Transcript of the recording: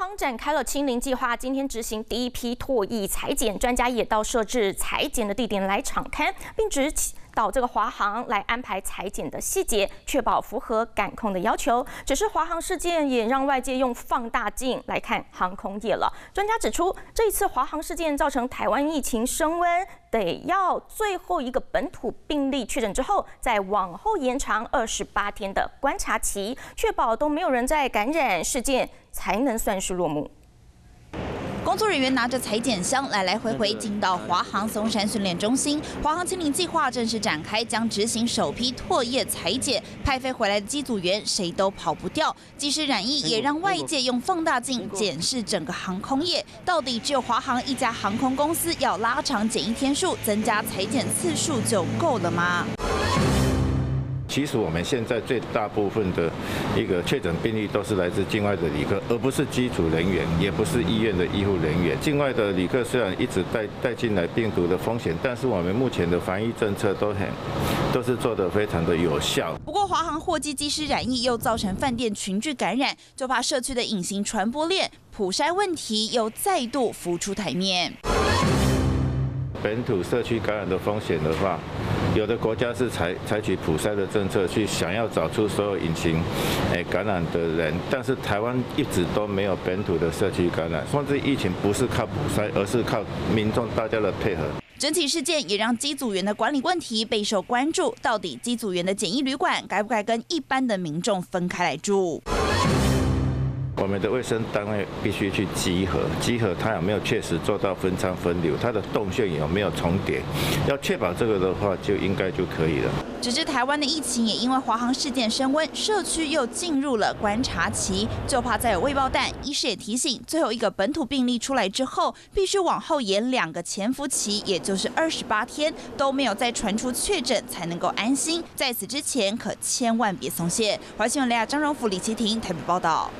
航展开了清零计划，今天执行第一批拓液裁剪，专家也到设置裁剪的地点来敞勘，并指到这个华航来安排裁剪的细节，确保符合感控的要求。只是华航事件也让外界用放大镜来看航空业了。专家指出，这一次华航事件造成台湾疫情升温，得要最后一个本土病例确诊之后，再往后延长二十八天的观察期，确保都没有人在感染事件，才能算是落幕。工作人员拿着裁剪箱来来回回进到华航松山训练中心，华航清零计划正式展开，将执行首批唾液裁剪。派飞回来的机组员谁都跑不掉，即使染疫，也让外界用放大镜检视整个航空业，到底只有华航一家航空公司要拉长检疫天数，增加裁剪次数就够了吗？其实我们现在最大部分的一个确诊病例都是来自境外的旅客，而不是机组人员，也不是医院的医护人员。境外的旅客虽然一直带带进来病毒的风险，但是我们目前的防疫政策都很都是做得非常的有效。不过，华航货机机师染疫又造成饭店群聚感染，就怕社区的隐形传播链普筛问题又再度浮出台面。本土社区感染的风险的话，有的国家是采采取普筛的政策，去想要找出所有隐形诶感染的人，但是台湾一直都没有本土的社区感染。甚至疫情不是靠普筛，而是靠民众大家的配合。整体事件也让机组员的管理问题备受关注。到底机组员的简易旅馆该不该跟一般的民众分开来住？我们的卫生单位必须去集合，集合它有没有确实做到分仓分流，它的动线有没有重叠，要确保这个的话，就应该就可以了。只是台湾的疫情也因为华航事件升温，社区又进入了观察期，就怕再有未爆弹。医师也提醒，最后一个本土病例出来之后，必须往后延两个潜伏期，也就是二十八天都没有再传出确诊，才能够安心。在此之前，可千万别松懈。华新闻雷亚张荣福、李奇婷台北报道。